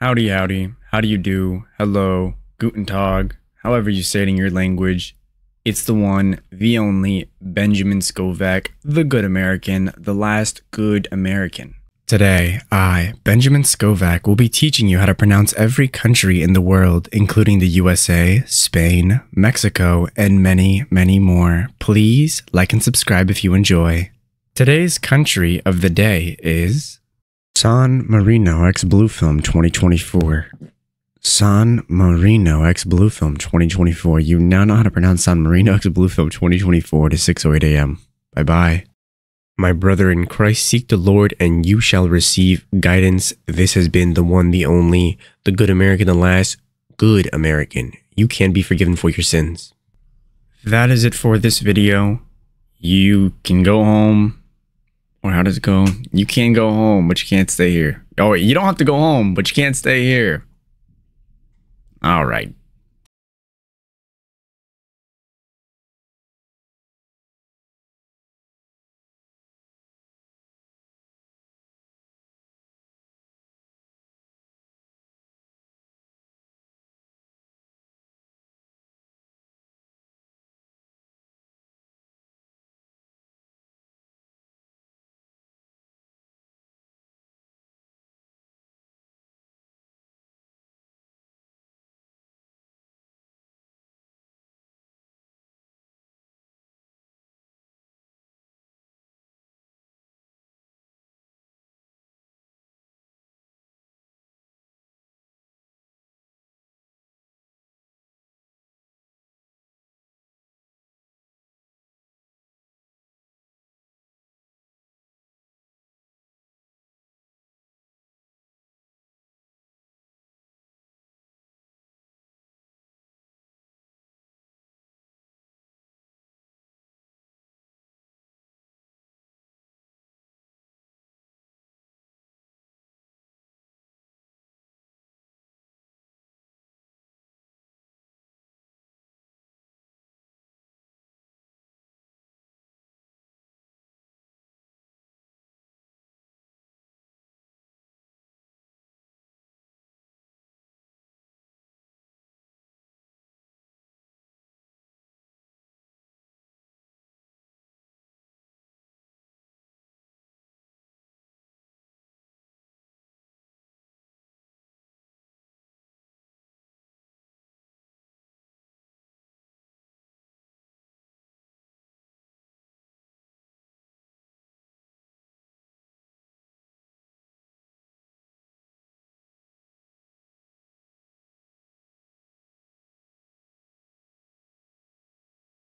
Howdy, howdy. How do you do? Hello, guten tag, however you say it in your language. It's the one, the only, Benjamin Scovach, the good American, the last good American. Today, I, Benjamin Scovach, will be teaching you how to pronounce every country in the world, including the USA, Spain, Mexico, and many, many more. Please like and subscribe if you enjoy. Today's country of the day is San Marino X Blue Film 2024. San Marino X Blue Film 2024. You now know how to pronounce San Marino X Blue Film 2024 to 6:08 a.m. Bye bye. My brother in Christ, seek the Lord, and you shall receive guidance. This has been the one, the only, the good American, the last good American. You can be forgiven for your sins. That is it for this video. You can go home. Or how does it go? You can go home, but you can't stay here. Oh, wait, you don't have to go home, but you can't stay here. All right.